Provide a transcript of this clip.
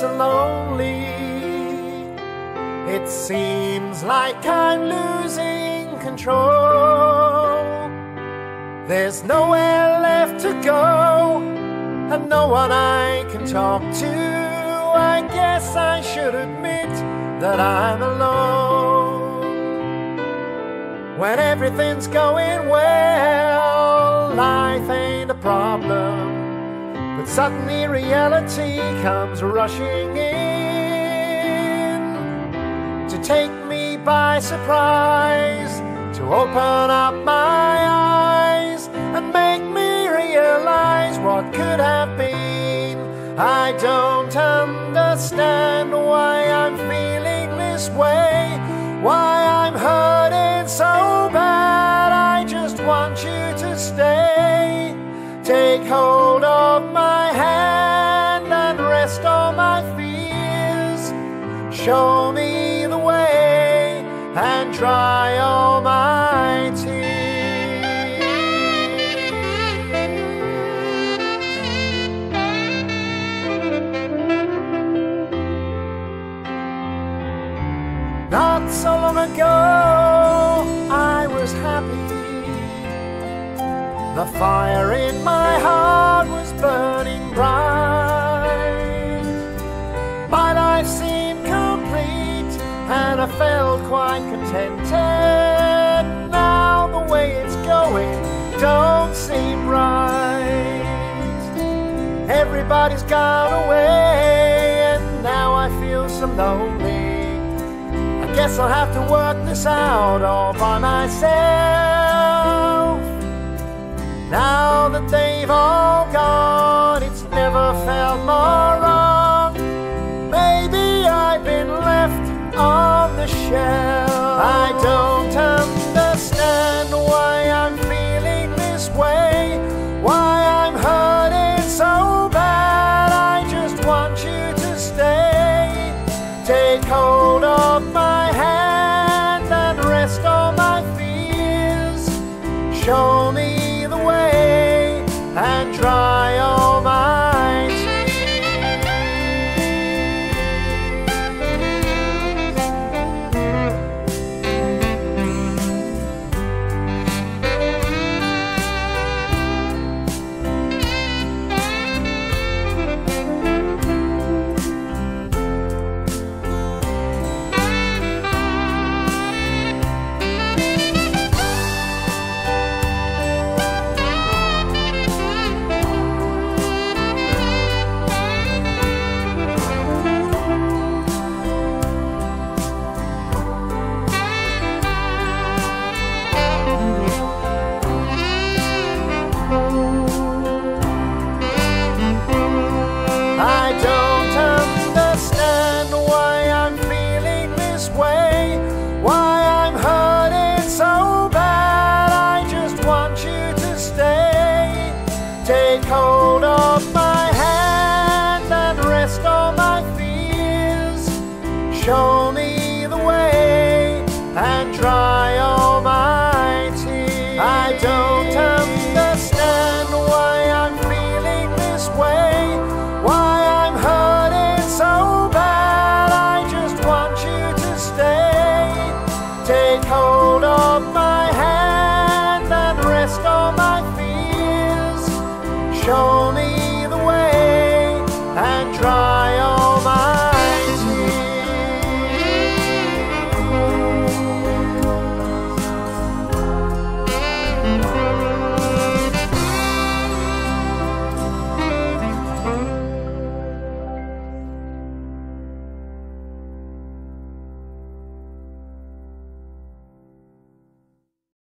so lonely. It seems like I'm losing control. There's nowhere left to go, and no one I can talk to. I guess I should admit that I'm alone. When everything's going well, life ain't a problem. Suddenly reality comes rushing in to take me by surprise, to open up my eyes and make me realize what could have been. I don't understand why I'm feeling this way, why I'm hurting Show me the way and try tears. Not so long ago, I was happy. The fire in my heart was burning bright. And I felt quite contented. Now the way it's going don't seem right. Everybody's gone away, and now I feel so lonely. I guess I'll have to work this out all by myself. Dry all my Show me the way and my tears. I don't understand why I'm feeling this way, why I'm hurting so bad. I just want you to stay. Take hold of my hand and rest all my fears. Show me the way and all